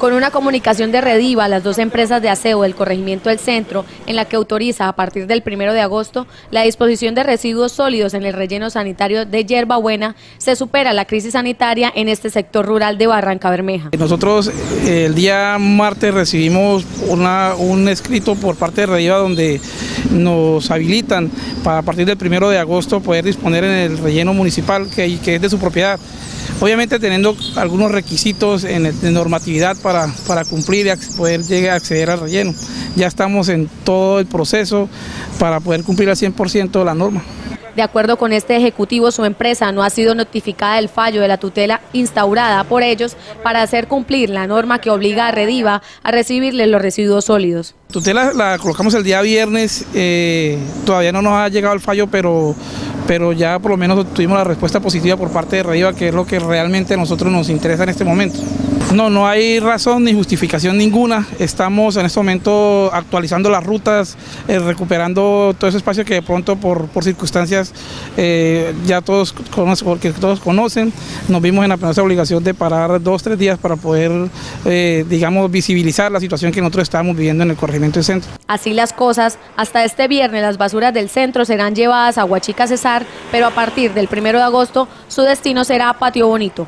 Con una comunicación de Rediva, las dos empresas de aseo del corregimiento del centro, en la que autoriza a partir del primero de agosto la disposición de residuos sólidos en el relleno sanitario de Yerba Buena, se supera la crisis sanitaria en este sector rural de Barranca Bermeja. Nosotros eh, el día martes recibimos un escrito por parte de Rediva donde nos habilitan para a partir del primero de agosto poder disponer en el relleno municipal que, es de su propiedad. Obviamente teniendo algunos requisitos en, de normatividad para, para cumplir y poder llegar a acceder al relleno. Ya estamos en todo el proceso para poder cumplir al 100% la norma. De acuerdo con este ejecutivo, su empresa no ha sido notificada del fallo de la tutela instaurada por ellos para hacer cumplir la norma que obliga a Rediva a recibirle los residuos sólidos. Tutela la colocamos el día viernes, eh, todavía no nos ha llegado el fallo, pero pero ya por lo menos tuvimos la respuesta positiva por parte de Rediva, que es lo que realmente a nosotros nos interesa en este momento. No, no hay razón ni justificación ninguna. Estamos en este momento actualizando las rutas, eh, recuperando todo ese espacio que de pronto por, circunstancias eh, ya todos porque todos conocen. Nos vimos en la penosa obligación de parar dos, tres días para poder, eh, digamos, visibilizar la situación que nosotros estamos viviendo en el corregimiento del centro. Así las cosas, hasta este viernes las basuras del centro serán llevadas a Huachica Cesar, pero a partir del primero de agosto su destino será Patio Bonito.